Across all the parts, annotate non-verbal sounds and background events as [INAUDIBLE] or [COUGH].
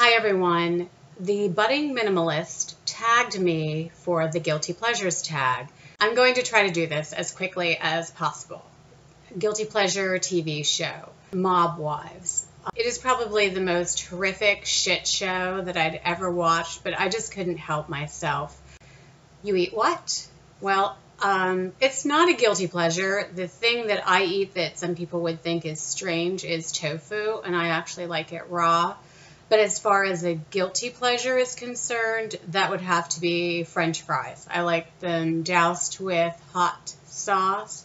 Hi everyone. The budding minimalist tagged me for the guilty pleasures tag. I'm going to try to do this as quickly as possible. Guilty pleasure TV show, Mob Wives. It is probably the most horrific shit show that I'd ever watched, but I just couldn't help myself. You eat what? Well, um, it's not a guilty pleasure. The thing that I eat that some people would think is strange is tofu, and I actually like it raw. But as far as a guilty pleasure is concerned, that would have to be French fries. I like them doused with hot sauce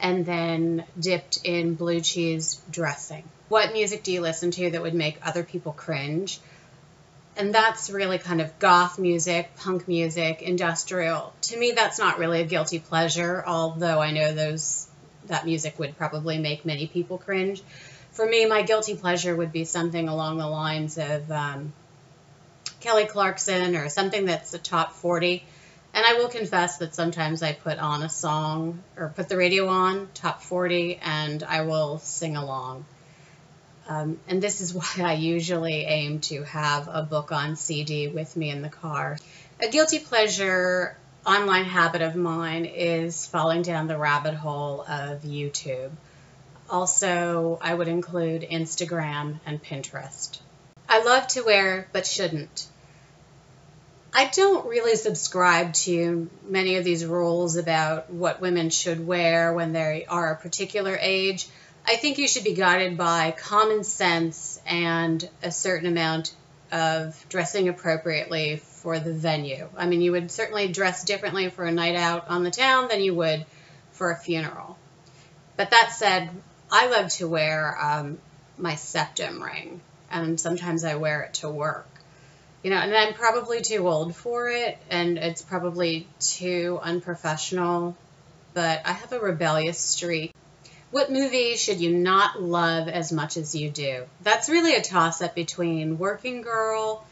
and then dipped in blue cheese dressing. What music do you listen to that would make other people cringe? And that's really kind of goth music, punk music, industrial. To me, that's not really a guilty pleasure, although I know those that music would probably make many people cringe for me, my guilty pleasure would be something along the lines of um, Kelly Clarkson or something that's a top 40. And I will confess that sometimes I put on a song or put the radio on, top 40, and I will sing along. Um, and this is [LAUGHS] why I usually aim to have a book on CD with me in the car. A guilty pleasure online habit of mine is falling down the rabbit hole of YouTube. Also, I would include Instagram and Pinterest. I love to wear, but shouldn't. I don't really subscribe to many of these rules about what women should wear when they are a particular age. I think you should be guided by common sense and a certain amount of dressing appropriately for the venue. I mean, you would certainly dress differently for a night out on the town than you would for a funeral. But that said, I love to wear um, my septum ring, and sometimes I wear it to work. You know, and I'm probably too old for it, and it's probably too unprofessional, but I have a rebellious streak. What movie should you not love as much as you do? That's really a toss up between Working Girl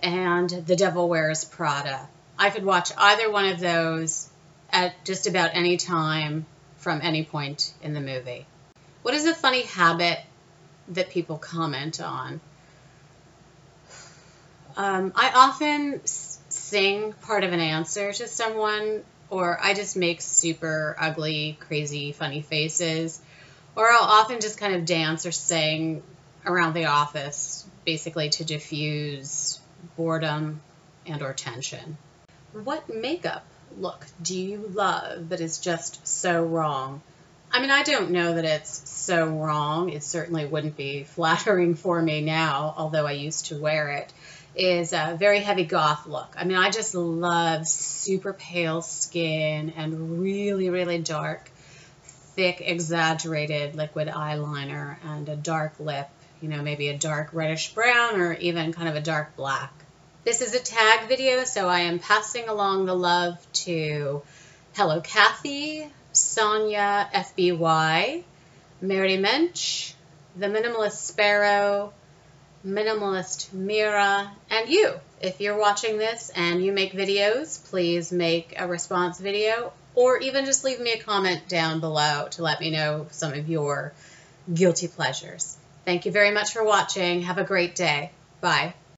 and The Devil Wears Prada. I could watch either one of those at just about any time from any point in the movie. What is a funny habit that people comment on? Um, I often sing part of an answer to someone, or I just make super ugly, crazy, funny faces, or I'll often just kind of dance or sing around the office, basically to diffuse boredom and or tension. What makeup look do you love that is just so wrong? I mean, I don't know that it's so wrong. It certainly wouldn't be [LAUGHS] flattering for me now, although I used to wear it. Is a very heavy goth look. I mean, I just love super pale skin and really, really dark, thick, exaggerated liquid eyeliner and a dark lip, you know, maybe a dark reddish brown or even kind of a dark black. This is a tag video, so I am passing along the love to Hello Cathy, Sonia FBY, Mary Mensch, The Minimalist Sparrow, Minimalist Mera, and you. If you're watching this and you make videos, please make a response video or even just leave me a comment down below to let me know some of your guilty pleasures. Thank you very much for watching. Have a great day. Bye.